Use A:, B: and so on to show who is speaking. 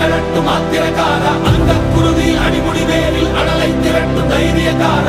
A: கலட்டும் ஆத்திரக்கார அந்த குருதி அடிமுடி வேலில் அடலை திரட்டும் தைரியக்கார